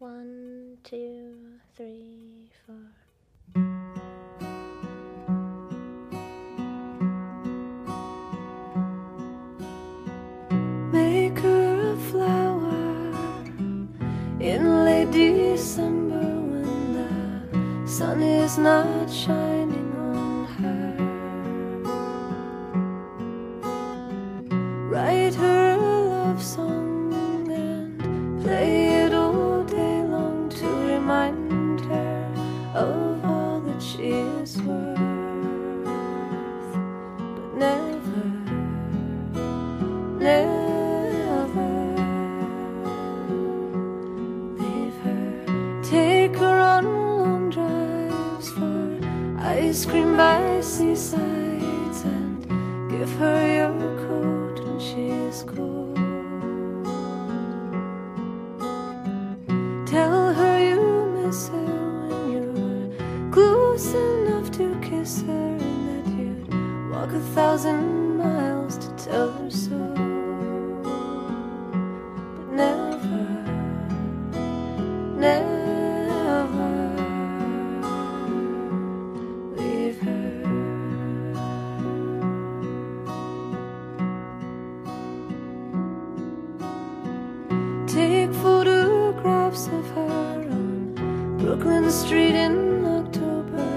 One, two, three, four. Make her a flower in late December when the sun is not shining but never never leave her. Take her on long drives for ice cream by seasides and give her walk a thousand miles to tell her so. But never, never leave her. Take photographs of her on Brooklyn Street in October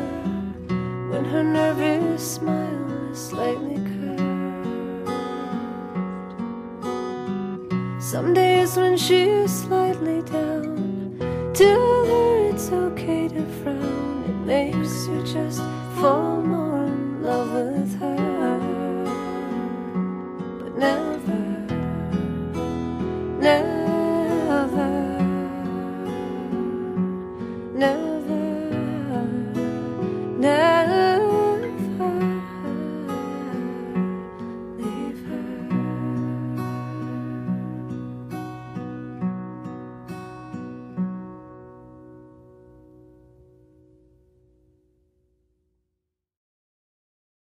when her nervous smile slightly curved. Some days when she's slightly down, tell her it's okay to frown. It makes you just fall more in love with her. But never, never, never.